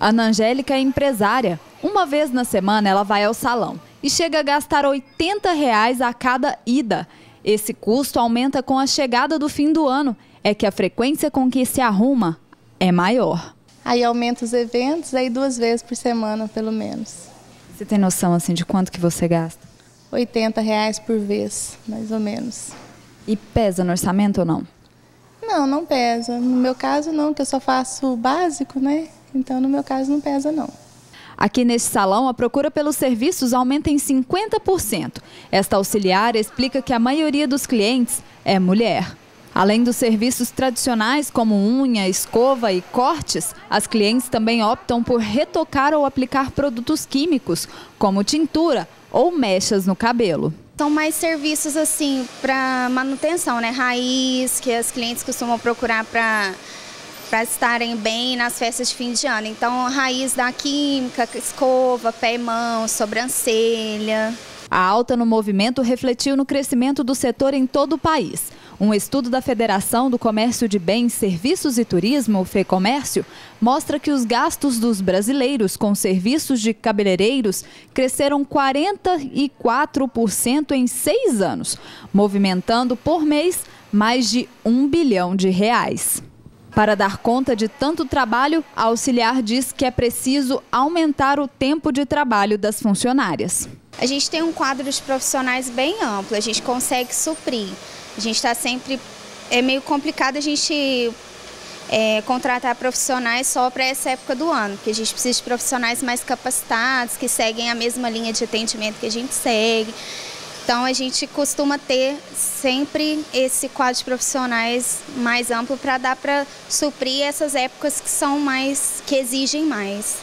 Ana Angélica é empresária. Uma vez na semana ela vai ao salão e chega a gastar 80 reais a cada ida. Esse custo aumenta com a chegada do fim do ano. É que a frequência com que se arruma é maior. Aí aumenta os eventos, aí duas vezes por semana, pelo menos. Você tem noção assim de quanto que você gasta? 80 reais por vez, mais ou menos. E pesa no orçamento ou não? Não, não pesa. No meu caso não, que eu só faço o básico, né? Então no meu caso não pesa não. Aqui neste salão, a procura pelos serviços aumenta em 50%. Esta auxiliar explica que a maioria dos clientes é mulher. Além dos serviços tradicionais como unha, escova e cortes, as clientes também optam por retocar ou aplicar produtos químicos, como tintura ou mechas no cabelo. São mais serviços assim para manutenção, né? Raiz, que as clientes costumam procurar para para estarem bem nas festas de fim de ano. Então, raiz da química, escova, pé e mão, sobrancelha. A alta no movimento refletiu no crescimento do setor em todo o país. Um estudo da Federação do Comércio de Bens, Serviços e Turismo, FEComércio, mostra que os gastos dos brasileiros com serviços de cabeleireiros cresceram 44% em seis anos, movimentando por mês mais de um bilhão de reais. Para dar conta de tanto trabalho, a auxiliar diz que é preciso aumentar o tempo de trabalho das funcionárias. A gente tem um quadro de profissionais bem amplo, a gente consegue suprir. A gente está sempre. É meio complicado a gente é, contratar profissionais só para essa época do ano, porque a gente precisa de profissionais mais capacitados, que seguem a mesma linha de atendimento que a gente segue. Então a gente costuma ter sempre esse quadro de profissionais mais amplo para dar para suprir essas épocas que são mais que exigem mais.